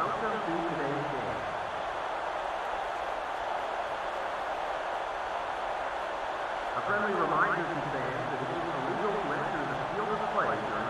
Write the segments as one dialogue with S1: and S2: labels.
S1: A friendly reminder to fans that it is illegal to enter the field of play during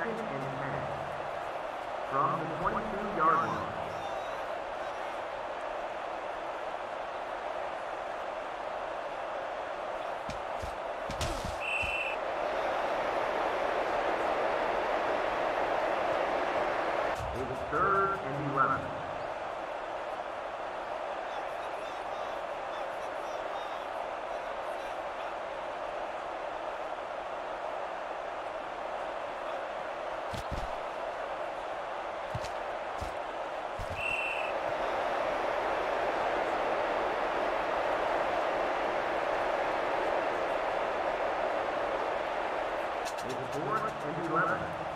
S1: It's second and ten. From the 22-yard line. It's third and 11. It's fourth and 11.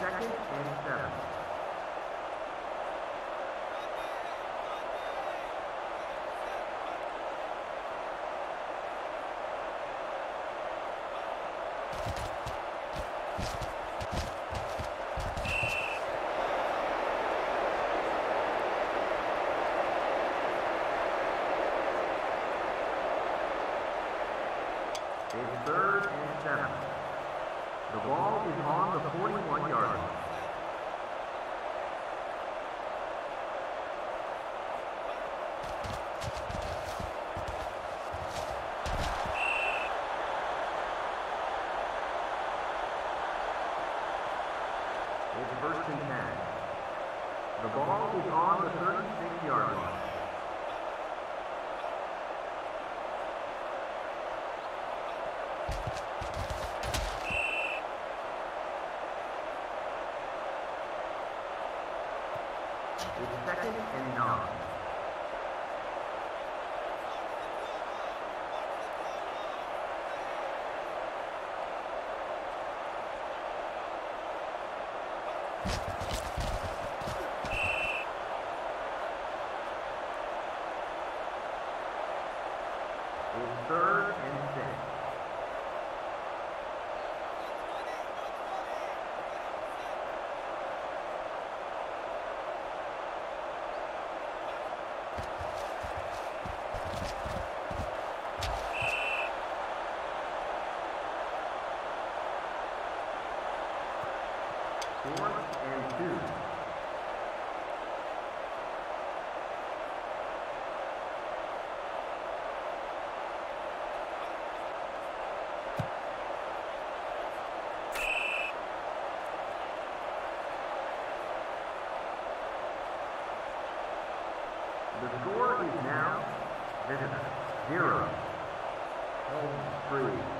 S1: Second and seven. It's second and nine. The score is now visitor zero, home three.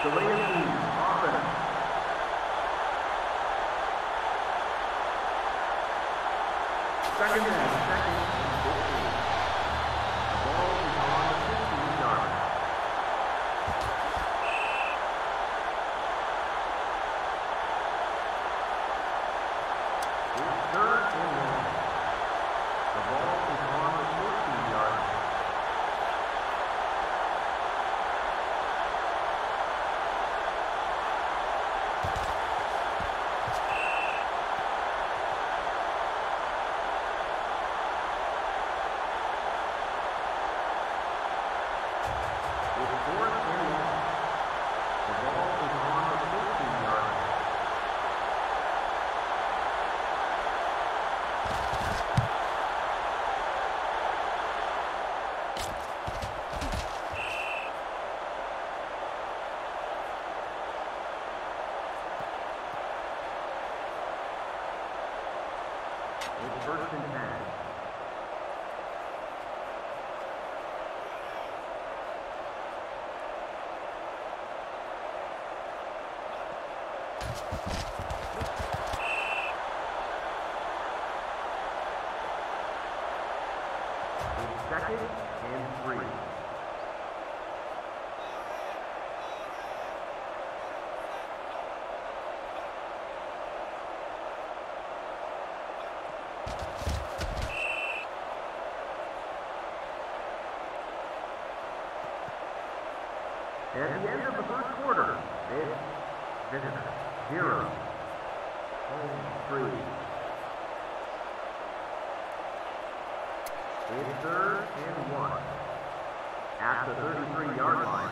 S1: Delaney offense. Second down. At the end of the first quarter, it's visitors zero, home three. It's third and one at the 33-yard line.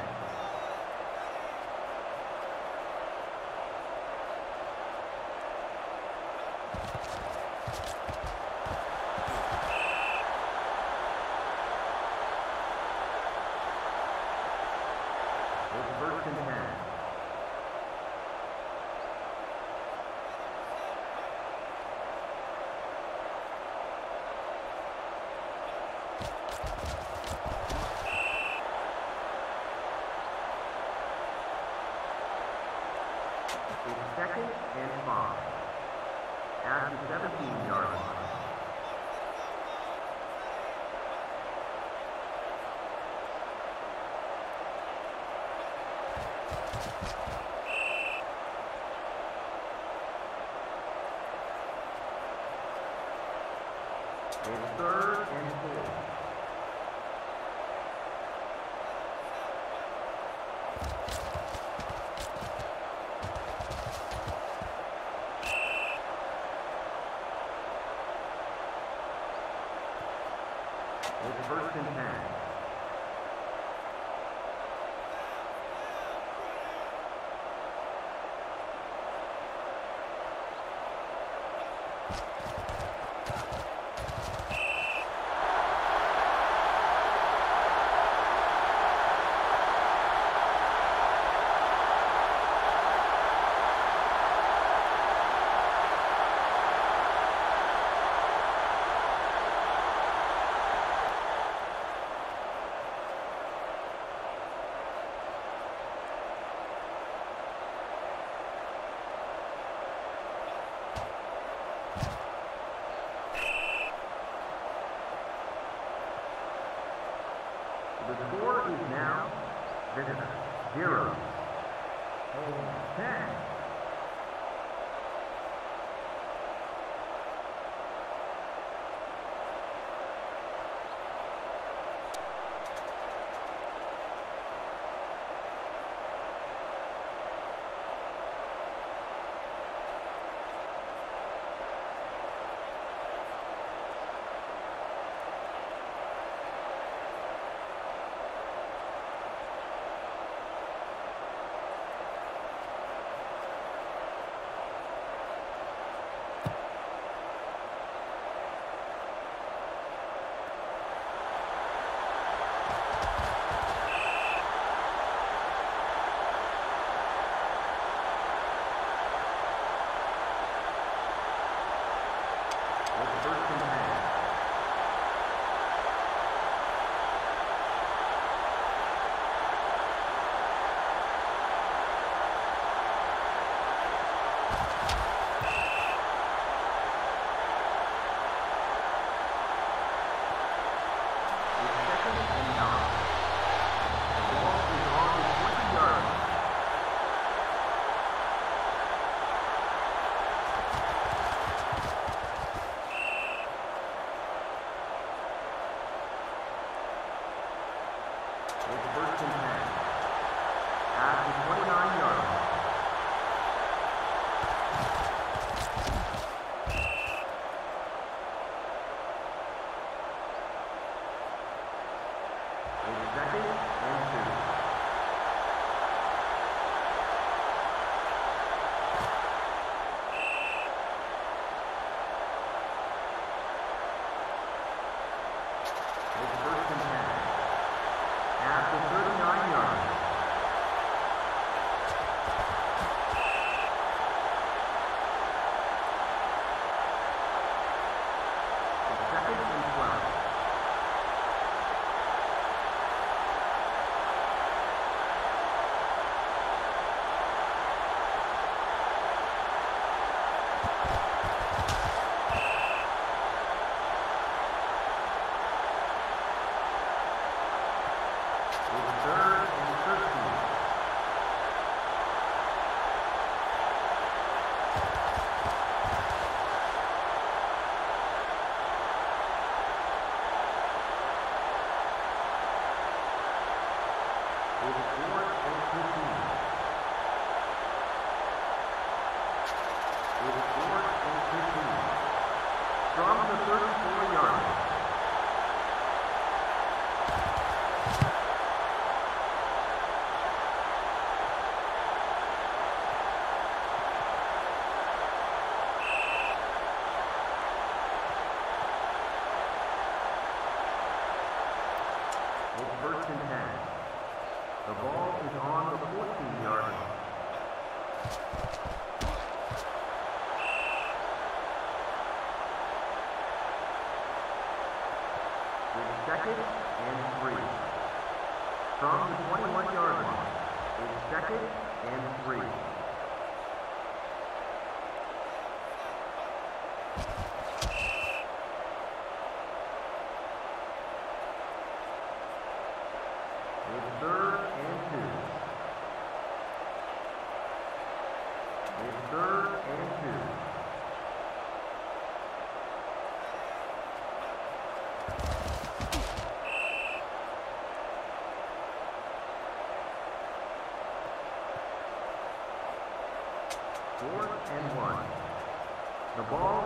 S1: At the 17-yard line. It's third and four. It's first and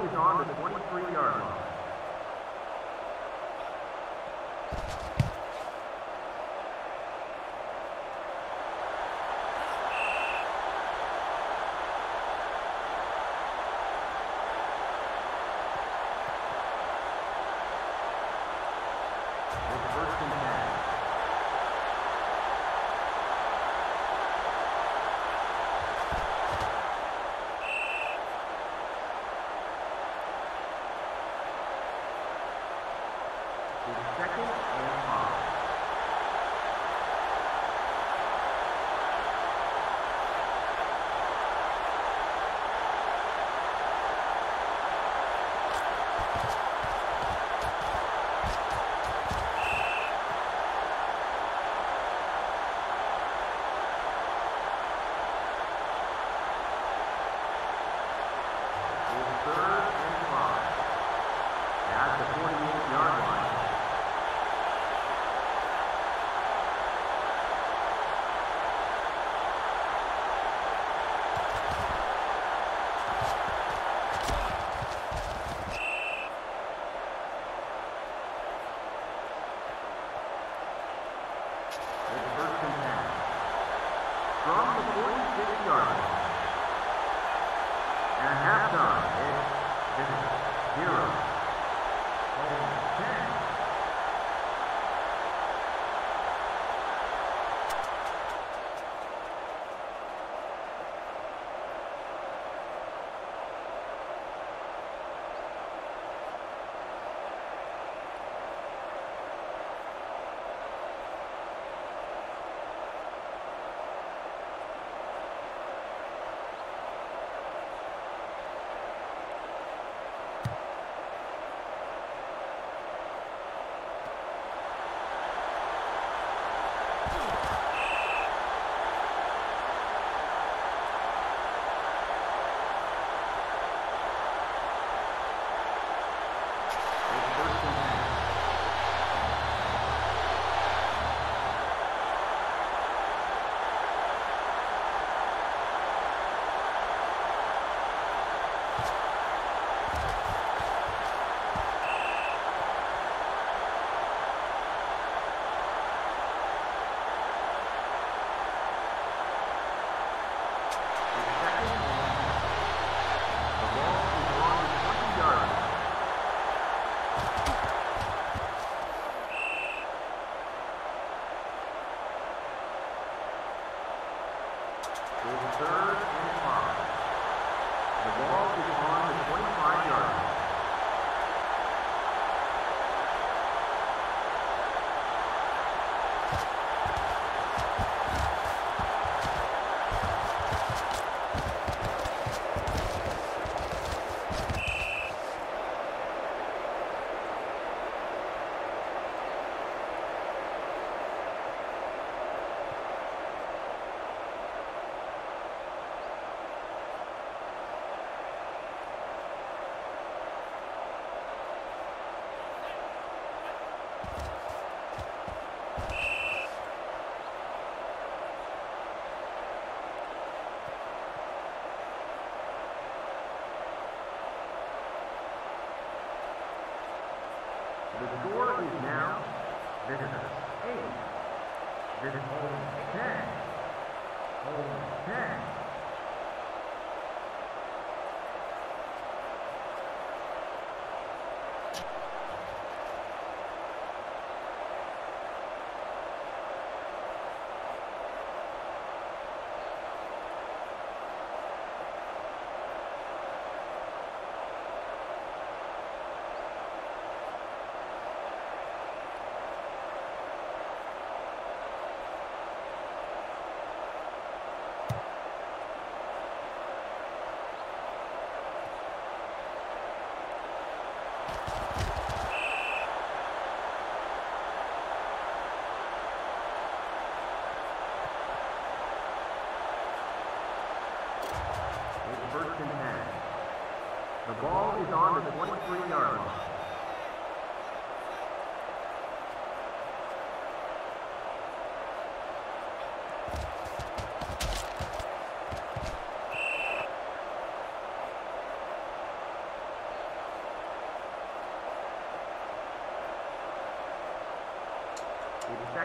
S1: is on the 23-yard line.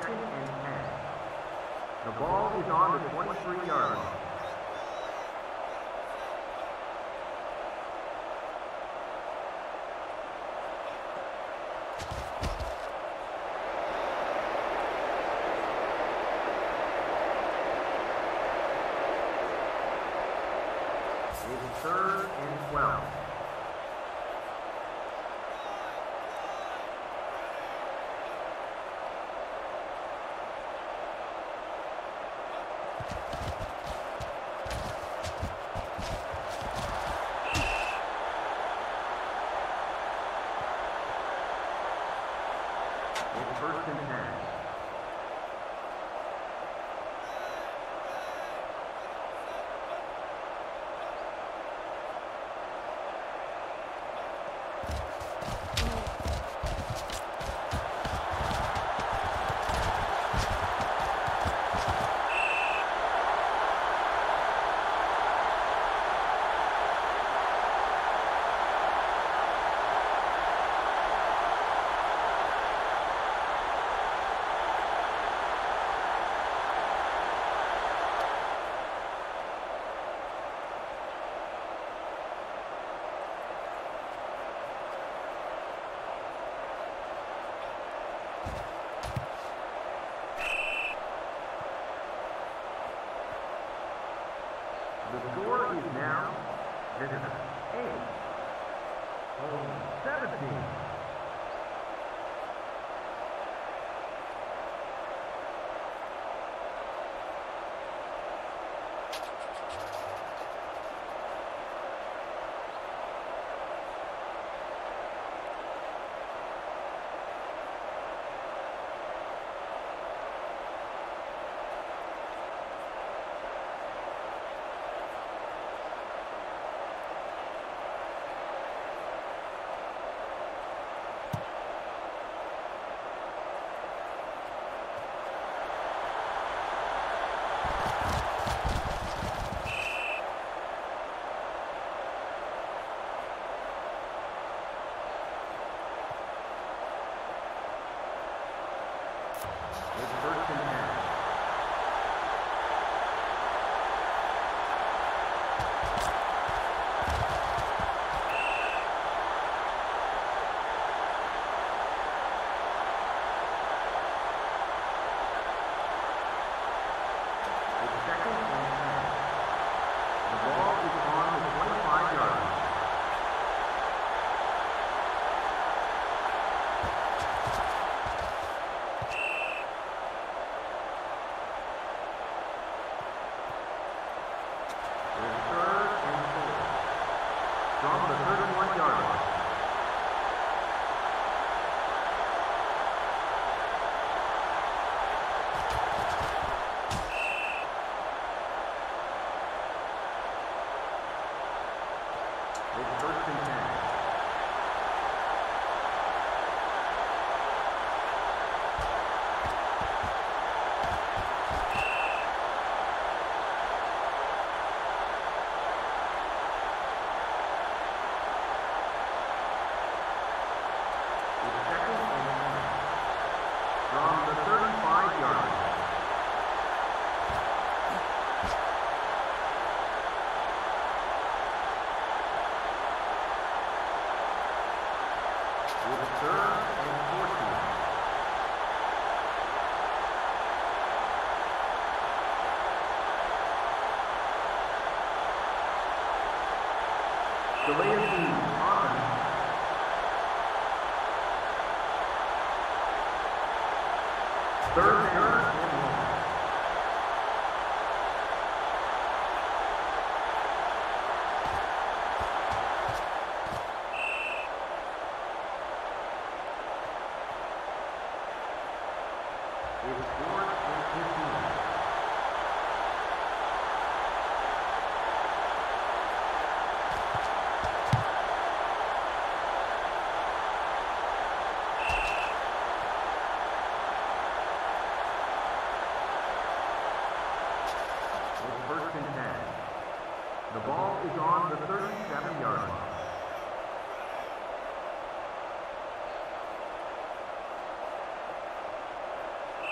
S1: second and 10. The ball is on the 23-yard line. Third and 12. Ленина.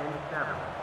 S1: and 7.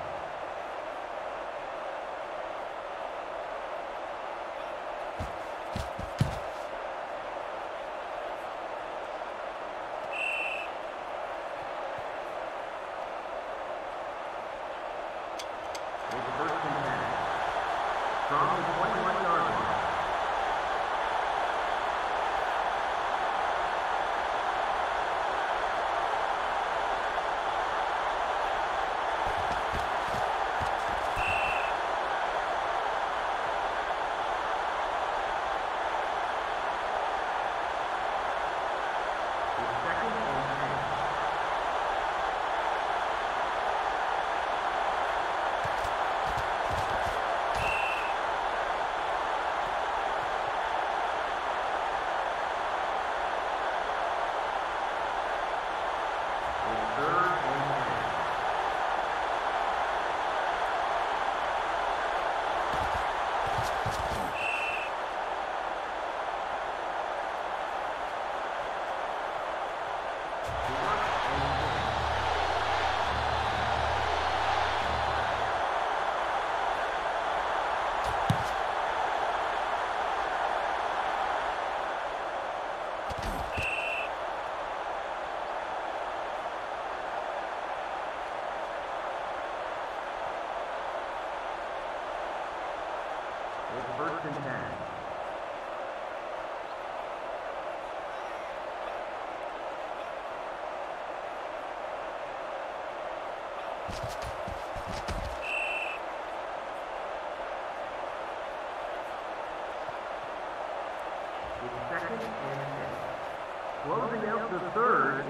S1: the third.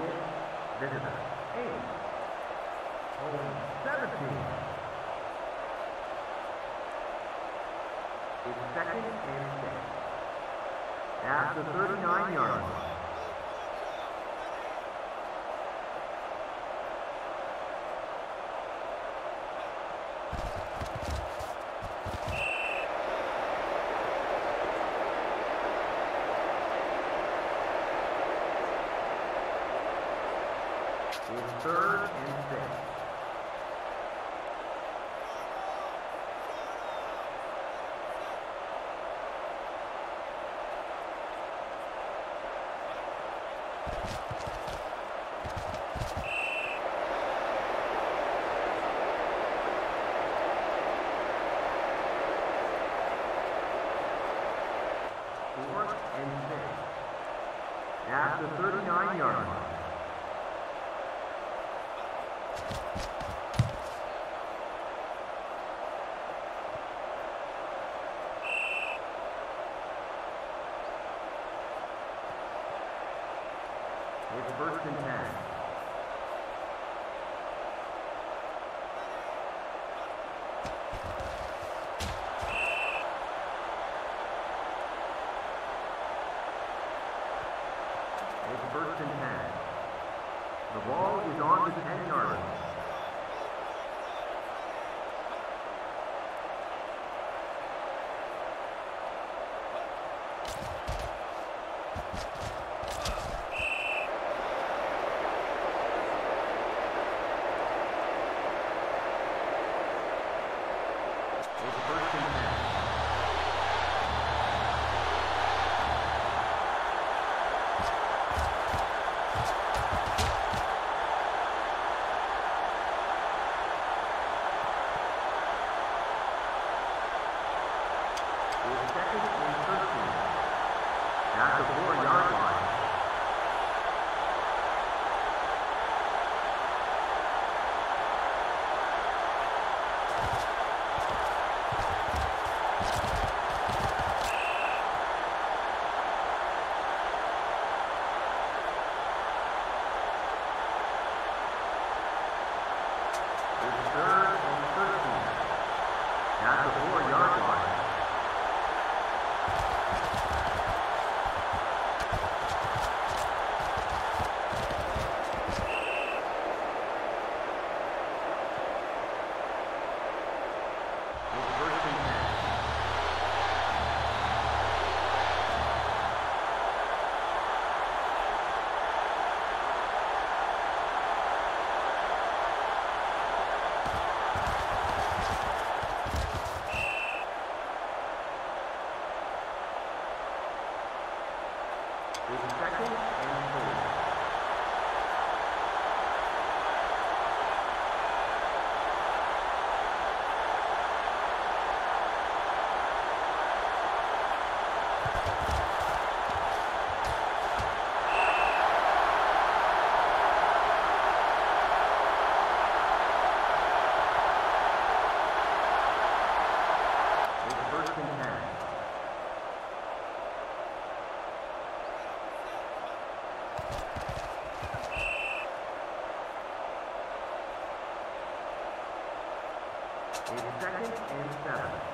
S1: This is first and 10. second and seven.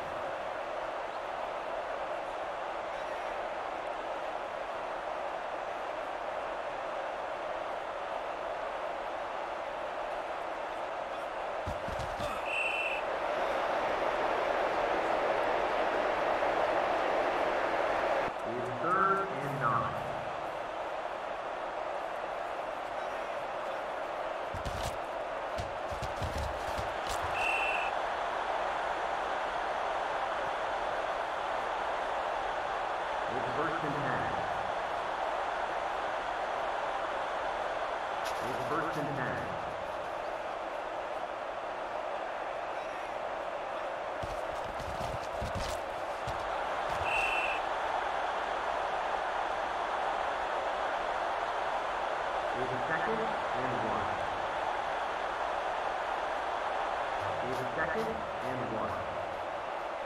S1: Second and one.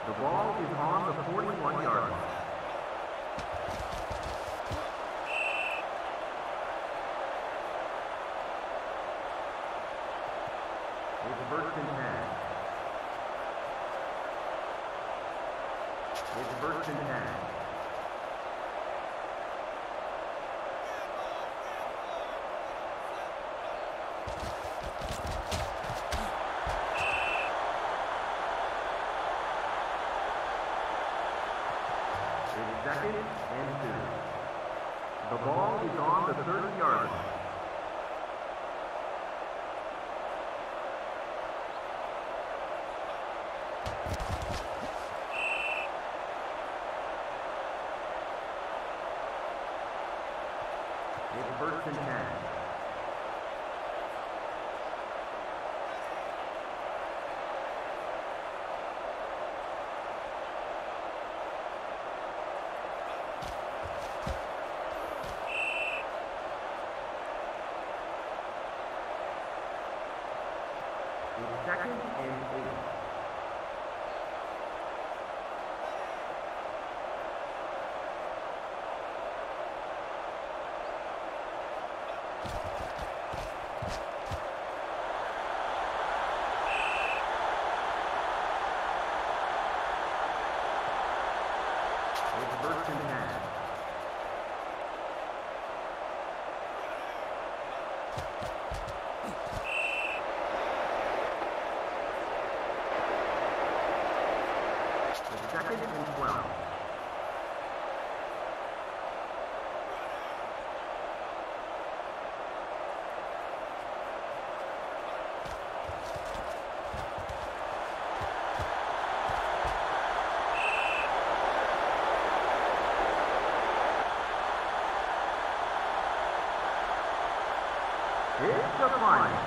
S1: The ball is on the 41-yard line. and Parang. just one.